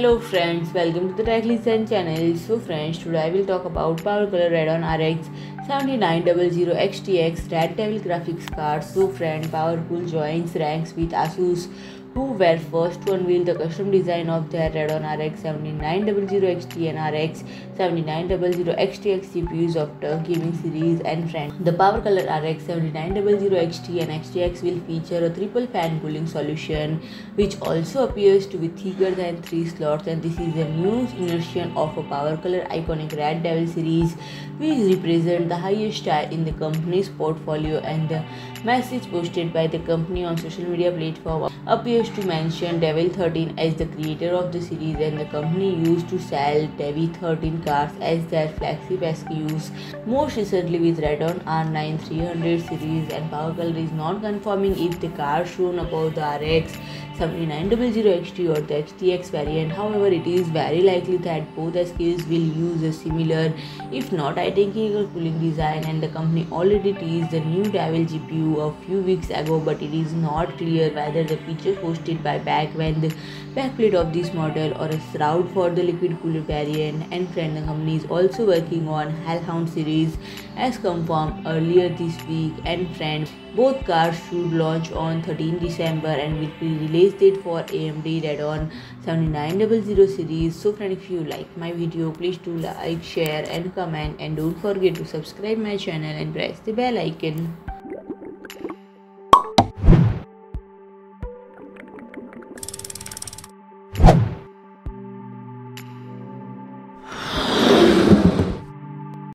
Hello friends, welcome to the Tech Legends channel. So friends, today I will talk about PowerColor Radeon RX 7900 XTX Red Devil graphics card. So friend, PowerColor joins ranks with Asus who were first to unveil the custom design of their Radeon RX 7900 XT and RX 7900 XTX GPUs of the gaming series and friends. The PowerColor RX 7900 XT and XTX will feature a triple fan cooling solution which also appears to be thicker than 3 slots and this is a new insertion of a PowerColor iconic Red Devil series which represent the highest tier in the company's portfolio and the message posted by the company on social media platform appears to mention Devil 13 as the creator of the series and the company used to sell Devil 13 cars as their flagship SKUs. Most recently with Radeon R9 300 series and PowerColor is not confirming if the car shown above the RX 7900 XT or the XTX variant. However, it is very likely that both SKUs will use a similar, if not identical cooling design and the company already teased the new Devil GPU a few weeks ago but it is not clear whether the feature hosted by back when the backplate of this model or a shroud for the liquid cooler variant and friend the company is also working on Hellhound series as confirmed earlier this week and friend both cars should launch on 13 December and will be released date for AMD Radeon 7900 series. So friend if you like my video please do like, share and comment and don't forget to subscribe my channel and press the bell icon.